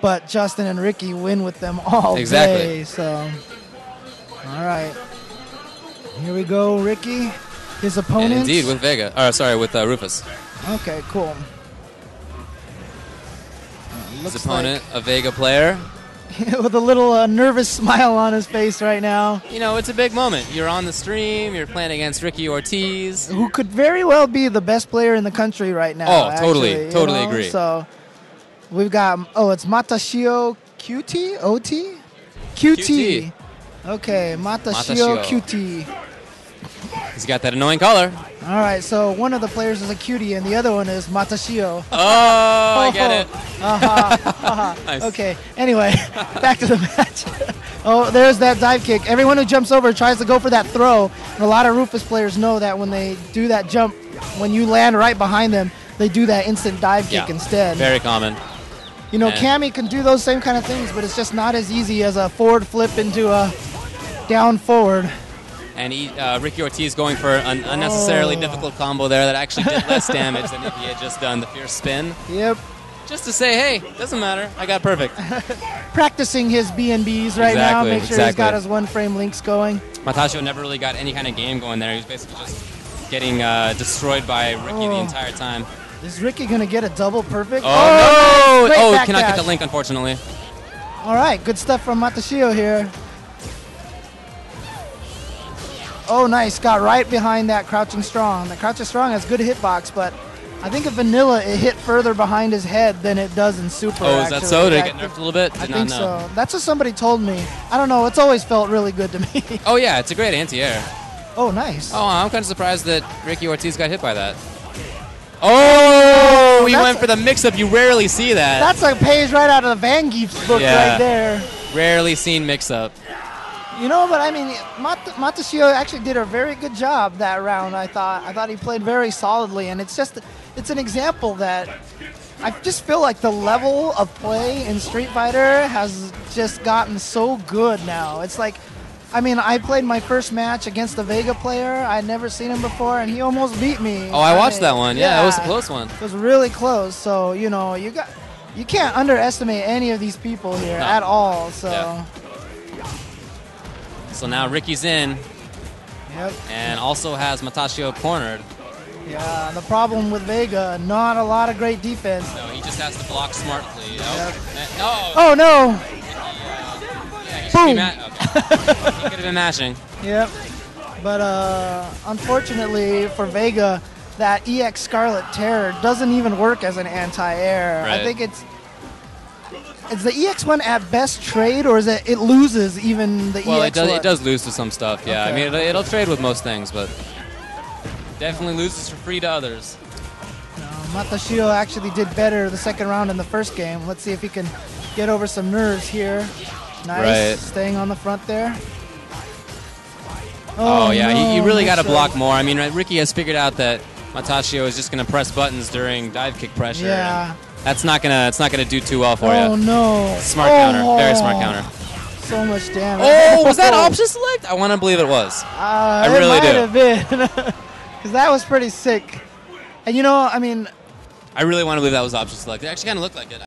but Justin and Ricky win with them all Exactly. day. So, all right, here we go, Ricky. His And opponent. indeed, with Vega. Or sorry, with uh, Rufus. Okay, cool. His opponent, a Vega player. with a little uh, nervous smile on his face right now, You know, it's a big moment. You're on the stream. You're playing against Ricky Ortiz. who could very well be the best player in the country right now. Oh, totally, actually, you totally know? agree. So, we've got oh, it's Matashio QT OT QT. QT. Okay, Matashio Matashio. QT. He's got that annoying color. All right, so one of the players is a cutie and the other one is Matashio. Oh, I get it. Uh-huh, uh-huh. Nice. Okay. Anyway, back to the match. oh, there's that dive kick. Everyone who jumps over tries to go for that throw. And a lot of Rufus players know that when they do that jump, when you land right behind them, they do that instant dive kick Yeah. instead. Very common. You know. Cammy can do those same kind of things, but it's just not as easy as a forward flip into a down forward. And he, uh, Ricky Ortiz going for an unnecessarily Oh. difficult combo there that actually did less damage than if he had just done the fierce spin. Yep. Just to say, hey, doesn't matter. I got perfect. Practicing his B&Bs right now, make sure he's got his one frame links going. Matashio never really got any kind of game going there. He was basically just getting uh, destroyed by Ricky the Oh. entire time. Is Ricky going to get a double perfect? Oh, oh nice. no! Oh, cannot get the link, unfortunately. All right, good stuff from Matashio here. Oh, nice. Got right behind that Crouching Strong. The Crouching Strong has good hitbox, but I think in Vanilla it hit further behind his head than it does in Super. Oh, is that so? Did Yeah, it I get nerfed a little bit? I Did not think know. so. That's what somebody told me. I don't know. It's always felt really good to me. Oh, yeah, it's a great anti-air. oh, nice. Oh, I'm kind of surprised that Ricky Ortiz got hit by that. Oh, he that's went for the mix-up. You rarely see that. That's a page right out of the Van Geef's book Yeah. right there. Rarely seen mix-up. You know, but I mean, Mat- Matashio actually did a very good job that round. I thought. I thought he played very solidly, and it's just, it's an example that I just feel like the level of play in Street Fighter has just gotten so good now. It's like, I mean, I played my first match against a Vega player. I'd never seen him before, and he almost beat me. Oh, I watched mean, that one. Yeah, it was a close one. It was really close. So you know, you got, you can't underestimate any of these people here No. at all. So. Yeah. So now Ricky's in Yep. and also has Matashio cornered. Yeah, the problem with Vega, not a lot of great defense. No, he just has to block smartly. Yep. eh, No. Oh no! He Boom. okay. he could have been mashing. Yep. But uh, unfortunately for Vega, that EX Scarlet Terror doesn't even work as an anti-air. I think it's is the EX one at best trade, or is it it loses even the Well, EX it does, one? it does lose to some stuff, yeah. I mean, it'll, it'll trade with most things, but definitely loses for free to others. No, Matashio actually did better the second round in the first game. Let's see if he can get over some nerves here. Nice, Right. staying on the front there. Oh, yeah, he, he no, really got to block more. I mean, Ricky has figured out that Matashio is just going to press buttons during dive kick pressure. Yeah. That's not gonna. It's not gonna do too well for Oh you. Oh no! Smart oh, counter. Very smart counter. So much damage. Oh, was that option select? I want to believe it was. Uh, I really it do. might have been, because that was pretty sick. And you know, I mean, I really want to believe that was option select. It actually kind of looked like it.